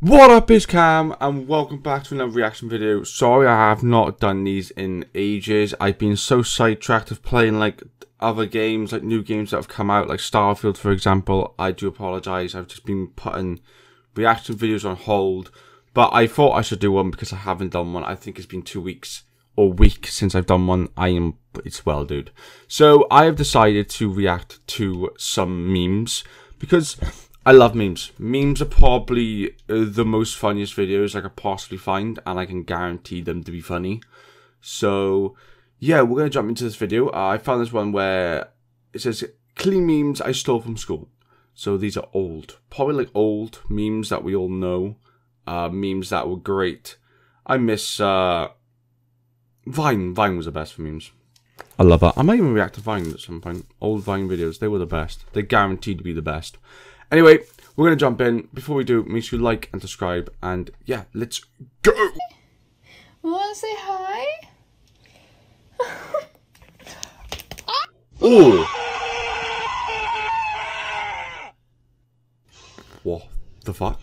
What up is Cam and welcome back to another reaction video. Sorry I have not done these in ages. I've been so sidetracked of playing like other games, like new games that have come out, like Starfield for example. I do apologise. I've just been putting reaction videos on hold. But I thought I should do one because I haven't done one. I think it's been two weeks or week since I've done one. I am, it's well dude. So I have decided to react to some memes because I love memes. Memes are probably uh, the most funniest videos I could possibly find, and I can guarantee them to be funny. So, yeah, we're going to jump into this video. Uh, I found this one where it says, clean memes I stole from school. So these are old, probably like old memes that we all know, uh, memes that were great. I miss uh, Vine. Vine was the best for memes. I love that. I might even react to Vine at some point. Old Vine videos, they were the best. They're guaranteed to be the best. Anyway, we're going to jump in. Before we do, make sure you like and subscribe. And yeah, let's go. Want to say hi? Oh. What the fuck?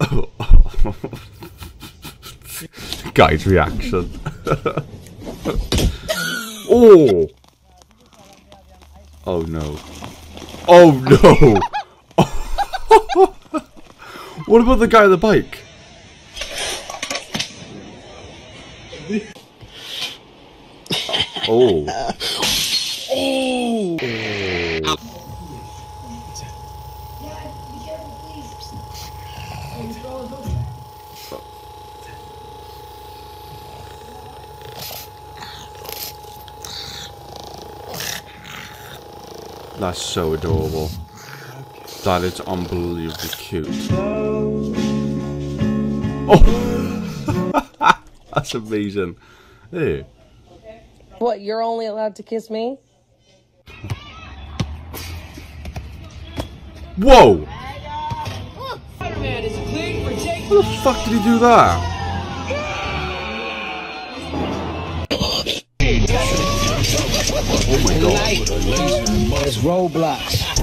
Guy's reaction. oh. Oh no. Oh no. what about the guy on the bike? Oh. Oh. That's so adorable. That is unbelievably cute. Oh! oh. That's amazing. Hey. What, you're only allowed to kiss me? Whoa! How the fuck did he do that? Oh my god. It's Roblox.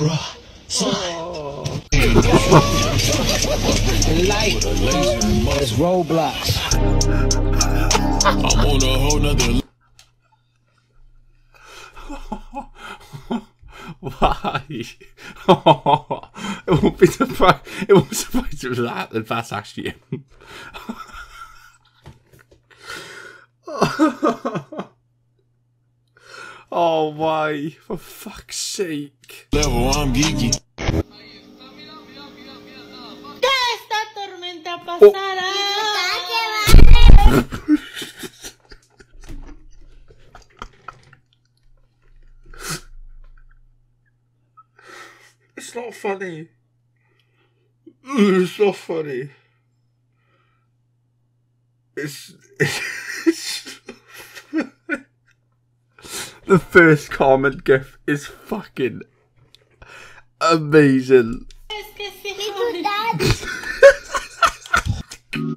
Light. It's Roblox. I'm on a whole nother Why? it won't be surprised. It won't surprise you that if that's actually him. oh my! For fuck's sake! level. I'm geeky. Que esta tormenta oh. pasará. It's not funny. It's not funny. It's, it's the first comment gif is fucking amazing.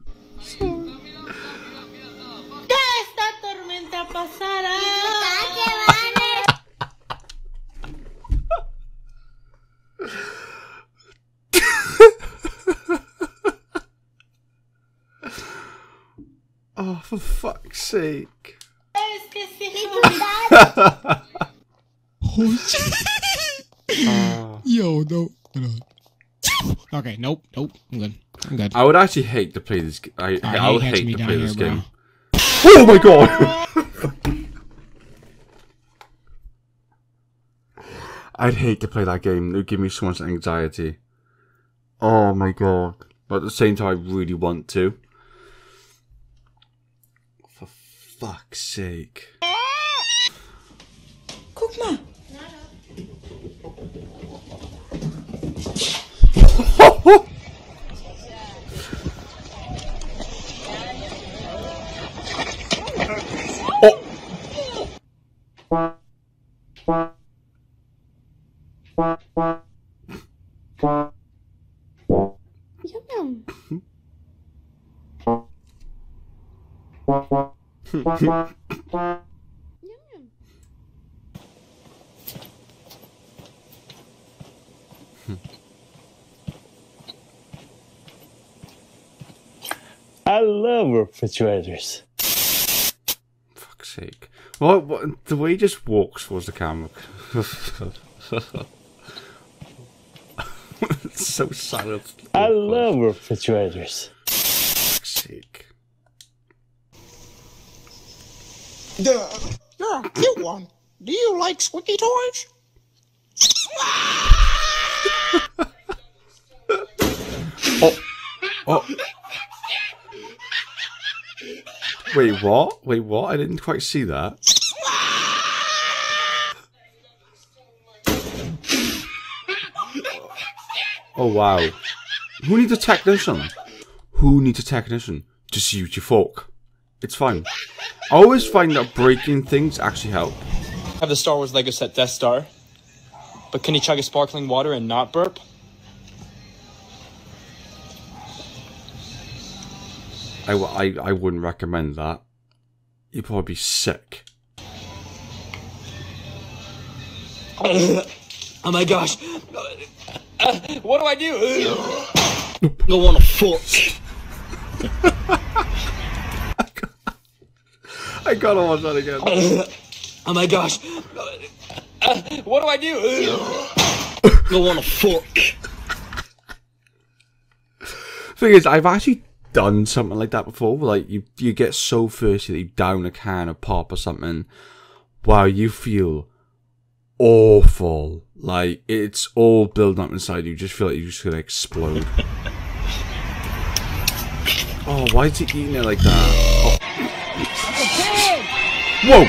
Oh, for fuck's sake. Oh. Yo, no. Okay, nope, nope. I'm good. I'm good. I would actually hate to play this. I I, I would hate to play here, this bro. game. Oh my god! I'd hate to play that game. It would give me so much anxiety. Oh my god. But at the same time, I really want to. For fuck's sake. Guck mal. Yum yum. Yum I love refrigerators. Fuck's sake. What, what? The way he just walks towards the camera. it's so silent. I love refrigerators. Fuck's sake. Duh. You're a cute one. Do you like squeaky toys? Oh. oh. Wait, what? Wait, what? I didn't quite see that. Oh, wow. Who needs a technician? Who needs a technician? Just use your fork. It's fine. I always find that breaking things actually help. have the Star Wars Lego set Death Star. But can he chug a sparkling water and not burp? I, w- I, I wouldn't recommend that. You'd probably be sick. oh my gosh. Uh, what do I do? Go on a fork. I gotta watch that again. Oh my gosh. Uh, what do I do? Go on a fork. Thing is, I've actually done something like that before. Like you, you get so thirsty that you down a can of pop or something. Wow, you feel awful. Like it's all building up inside you. You just feel like you're just gonna explode. oh, why is he eating it like that? Oh. Whoa!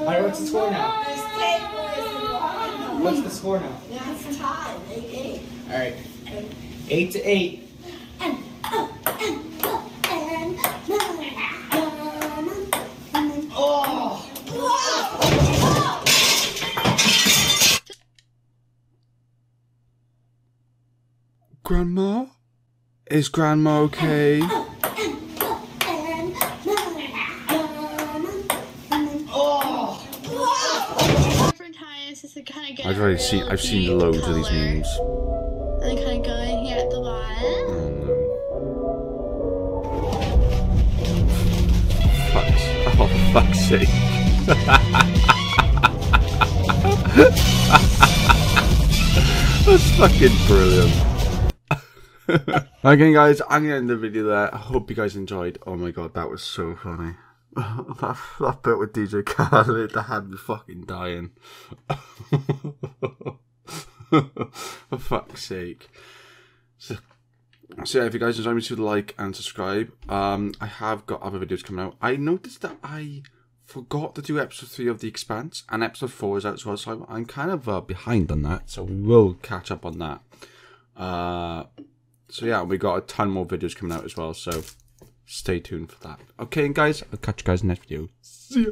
Alright, what's the score now? What's the score now? It's tied, eight eight. Alright. Eight to eight. Grandma? Is Grandma okay? To kind of get. I've already seen. I've seen loads of these color. memes. And then kind of go in here at the oh, bottom. Oh no. Fuck's, oh, fuck's sake. That's fucking brilliant. okay, guys, I'm gonna end the video there. I hope you guys enjoyed. Oh my god, that was so funny. that, that bit with DJ Khaled, that had me fucking dying. For fuck's sake. So, so yeah, if you guys enjoy, me to like and subscribe. Um, I have got other videos coming out. I noticed that I forgot to do episode three of The Expanse, and episode four is out as well. So I'm, I'm kind of uh, behind on that. So we will catch up on that. Uh, so yeah, we got a ton more videos coming out as well. So stay tuned for that. Okay, guys, I'll catch you guys in the next video. See ya.